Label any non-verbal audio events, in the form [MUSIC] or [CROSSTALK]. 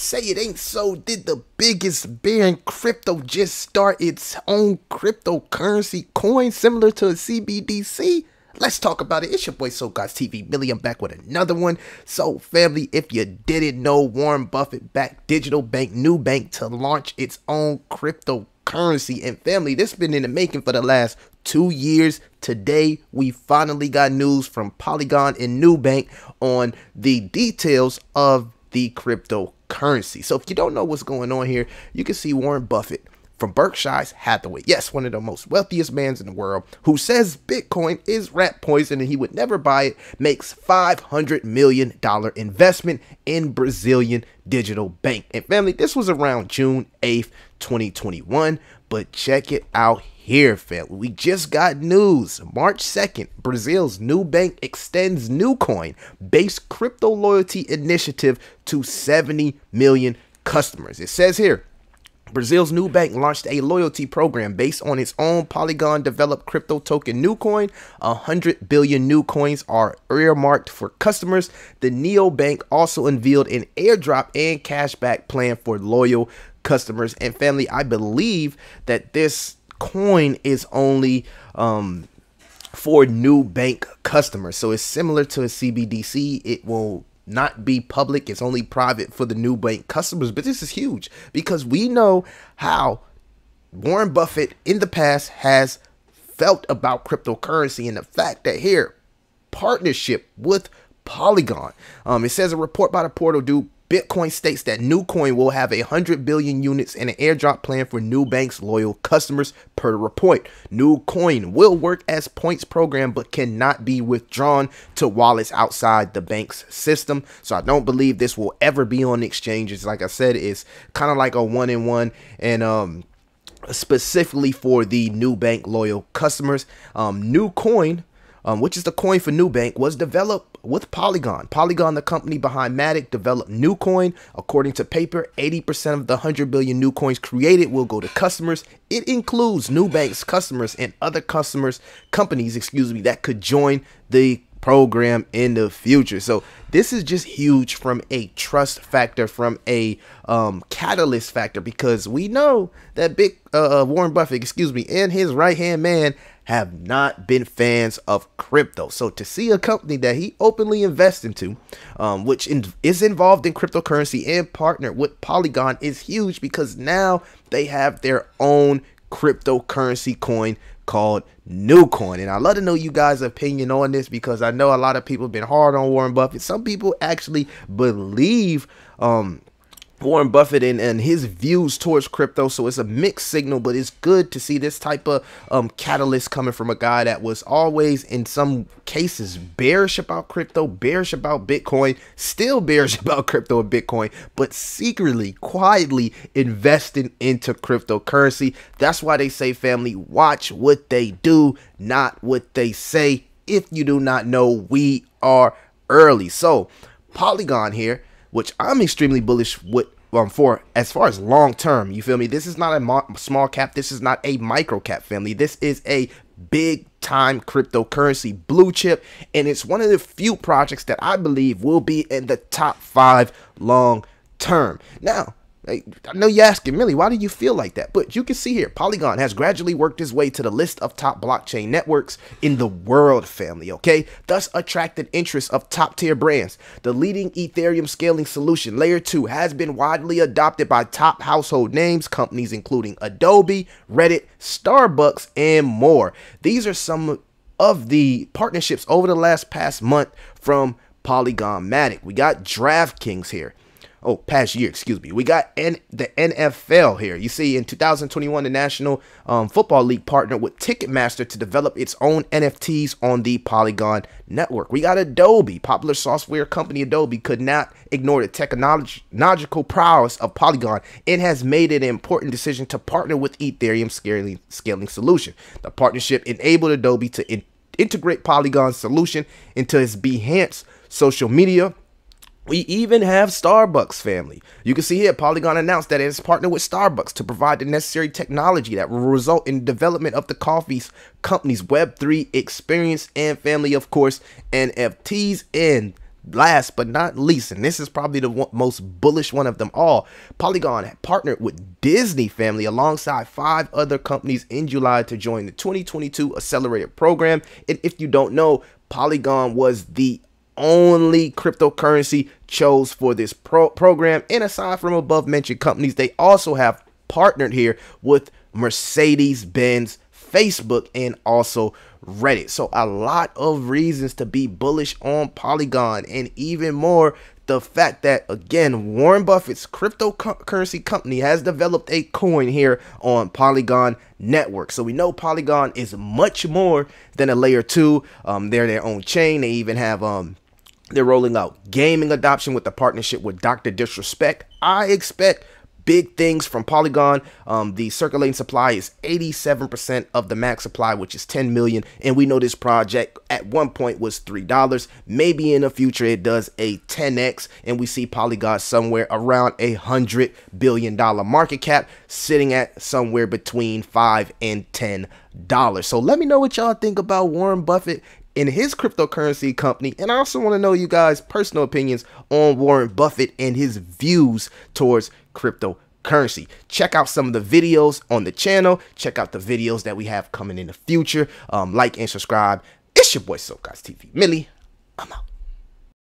Say it ain't so. Did the biggest bear in crypto just start its own cryptocurrency coin similar to a CBDC? Let's talk about it. It's your boy So TV Billy. I'm back with another one. So, family, if you didn't know, Warren Buffett backed digital bank Nubank to launch its own cryptocurrency. And family, this been in the making for the last two years. Today, we finally got news from Polygon and Nubank on the details of the cryptocurrency. So, if you don't know what's going on here, you can see Warren Buffett from Berkshire's Hathaway. Yes, one of the most wealthiest mans in the world who says Bitcoin is rat poison and he would never buy it, makes $500 million investment in Brazilian digital bank. And family, this was around June 8th, 2021. But check it out here, family. We just got news. March 2nd, Brazil's Nubank extends Nucoin based crypto loyalty initiative to 70 million customers. It says here, Brazil's Nubank launched a loyalty program based on its own Polygon developed crypto token Nucoin. 100 billion Nucoins are earmarked for customers. The neobank also unveiled an airdrop and cashback plan for loyal customers and family. I believe that this coin is only um, for Bank customers. So it's similar to a CBDC. It will not be public. It's only private for the Nubank customers. But this is huge because we know how Warren Buffett in the past has felt about cryptocurrency and the fact that here partnership with Polygon. Um, it says a report by the Portal do Bitcoin states that Nucoin will have 100 billion units and an airdrop plan for Nubank's loyal customers per report. Nucoin will work as points program but cannot be withdrawn to wallets outside the bank's system. So I don't believe this will ever be on exchanges. Like I said, it's kind of like a one in one and um specifically for the Nubank loyal customers. Um Nucoin um, which is the coin for Nubank, was developed with Polygon. Polygon, the company behind Matic, developed Nucoin. According to paper, 80% of the 100 billion Nucoins created will go to customers. It includes Nubank's, customers and other customers, companies, excuse me, that could join the program in the future. So this is just huge from a trust factor, from a um, catalyst factor, because we know that big uh, uh Warren Buffett, excuse me, and his right hand man have not been fans of crypto. So to see a company that he openly invests into, um, which in, is involved in cryptocurrency and partnered with Polygon, is huge because now they have their own cryptocurrency coin called Nucoin. And I'd love to know you guys' opinion on this because I know a lot of people have been hard on Warren Buffett. Some people actually believe um, Warren Buffett and, and his views towards crypto. So it's a mixed signal, but it's good to see this type of um, catalyst coming from a guy that was always, in some cases, bearish about crypto, bearish about Bitcoin, still bearish [LAUGHS] about crypto and Bitcoin, but secretly, quietly investing into cryptocurrency. That's why they say, family, watch what they do, not what they say. If you do not know, we are early. So, Polygon here which I'm extremely bullish with um, for as far as long term. You feel me? This is not a small cap. This is not a micro cap family. This is a big time cryptocurrency blue chip, and it's one of the few projects that I believe will be in the top five long term. Now, I know you're asking, Millie, why do you feel like that? But you can see here, Polygon has gradually worked its way to the list of top blockchain networks in the world family, okay? Thus attracted interest of top tier brands. The leading Ethereum scaling solution, Layer 2, has been widely adopted by top household names, companies including Adobe, Reddit, Starbucks, and more. These are some of the partnerships over the last past month from Polygon Matic. We got DraftKings here oh past year excuse me. We got N the nfl here. You see in 2021 the national um, football league partnered with ticketmaster to develop its own nfts on the polygon network. We got adobe popular software company adobe could not ignore the technological prowess of polygon and has made an important decision to partner with ethereum scaling, scaling solution. The partnership enabled adobe to in integrate polygon's solution into its behance social media we even have Starbucks family. You can see here Polygon announced that it has partnered with Starbucks to provide the necessary technology that will result in development of the coffee's company's Web3 experience and family, of course, NFTs and last but not least, and this is probably the one, most bullish one of them all, Polygon partnered with Disney Family alongside five other companies in July to join the 2022 Accelerator Program. And if you don't know, Polygon was the only cryptocurrency chose for this pro program. And aside from above mentioned companies, they also have partnered here with Mercedes Benz, Facebook, and also Reddit. So a lot of reasons to be bullish on Polygon and even more the fact that again Warren Buffett's cryptocurrency company has developed a coin here on Polygon network. So we know Polygon is much more than a layer 2. Um they're their own chain. They even have um they're rolling out gaming adoption with the partnership with Dr. Disrespect. I expect big things from Polygon. Um, the circulating supply is 87% of the max supply, which is 10 million. And we know this project at one point was $3. Maybe in the future it does a 10x and we see Polygon somewhere around a hundred billion dollar market cap sitting at somewhere between five and ten dollars. So let me know what y'all think about Warren Buffett in his cryptocurrency company. And I also want to know you guys' personal opinions on Warren Buffett and his views towards cryptocurrency. Check out some of the videos on the channel. Check out the videos that we have coming in the future. Um, like and subscribe. It's your boy SoGuys TV. Millie, I'm out.